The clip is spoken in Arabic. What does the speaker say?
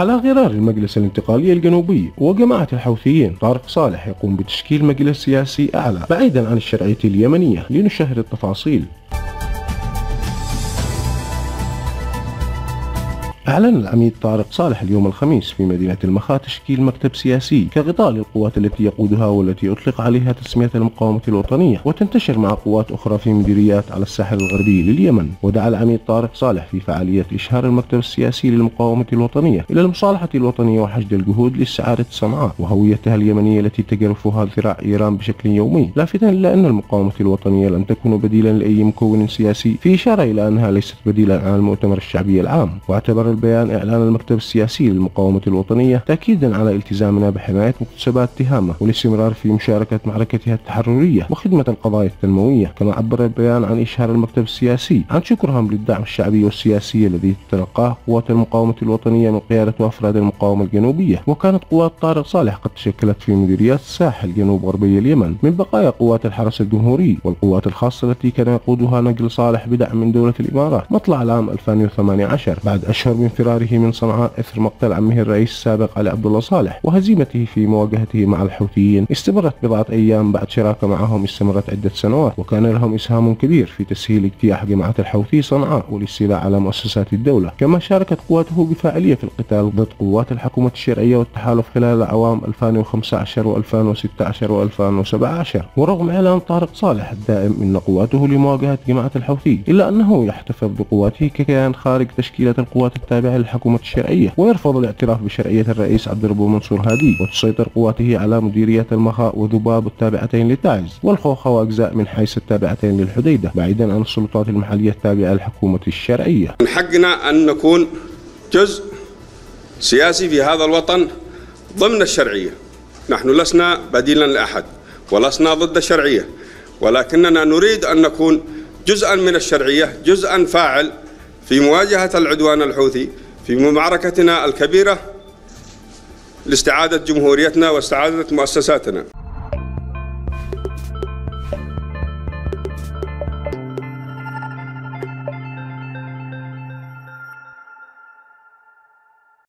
على غرار المجلس الانتقالي الجنوبي وجماعة الحوثيين طارق صالح يقوم بتشكيل مجلس سياسي أعلى بعيدا عن الشرعية اليمنية لنشاهد التفاصيل. أعلن العميد طارق صالح اليوم الخميس في مدينة المخا تشكيل مكتب سياسي كغطاء للقوات التي يقودها والتي أطلق عليها تسمية المقاومة الوطنية وتنتشر مع قوات أخرى في مديريات على الساحل الغربي لليمن. ودعا العميد طارق صالح في فعالية إشهار المكتب السياسي للمقاومة الوطنية إلى المصالحة الوطنية وحشد الجهود لاستعادة صنعاء وهويتها اليمنية التي تجرفها ذراع إيران بشكل يومي. لافتا إلى أن المقاومة الوطنية لن تكون بديلا لأي مكون سياسي في إشارة إلى أنها ليست بديلا عن المؤتمر الشعبي العام. واعتبر البيان إعلان المكتب السياسي للمقاومة الوطنية تأكيدا على التزامنا بحماية مكتسبات تهامة والاستمرار في مشاركة معركتها التحررية وخدمة القضايا التنموية. كما عبر البيان عن إشهار المكتب السياسي عن شكرهم للدعم الشعبي والسياسي الذي تلقاه قوات المقاومة الوطنية من قيادة أفراد المقاومة الجنوبية. وكانت قوات طارق صالح قد تشكلت في مديريات الساحل جنوب غربي اليمن من بقايا قوات الحرس الجمهوري والقوات الخاصة التي كان يقودها نجل صالح بدعم من دولة الإمارات. مطلع العام 2018 بعد أشهر من فراره من صنعاء إثر مقتل عمه الرئيس السابق علي عبد الله صالح وهزيمته في مواجهته مع الحوثيين استمرت بضعة أيام بعد شراكة معهم استمرت عدة سنوات وكان لهم إسهام كبير في تسهيل اجتياح جماعة الحوثي صنعاء والاستيلاء على مؤسسات الدولة كما شاركت قواته بفاعلية في القتال ضد قوات الحكومة الشرعية والتحالف خلال الأعوام 2015 و2016 و2017 ورغم إعلان طارق صالح الدائم أن قواته لمواجهة جماعة الحوثي إلا أنه يحتفظ بقواته ككيان خارج تشكيلة القوات التابعة للحكومة الشرعية ويرفض الاعتراف بشرعية الرئيس عبد الرب منصور هادي وتسيطر قواته على مديرية المخاء وذباب التابعتين لتعز والخوخة وأجزاء من حيث التابعتين للحديدة بعيدا عن السلطات المحلية التابعة للحكومة الشرعية. من حقنا أن نكون جزء سياسي في هذا الوطن ضمن الشرعية. نحن لسنا بديلا لأحد ولسنا ضد الشرعية ولكننا نريد أن نكون جزءا من الشرعية جزءا فاعل في مواجهة العدوان الحوثي في معركتنا الكبيرة لاستعادة جمهوريتنا واستعادة مؤسساتنا.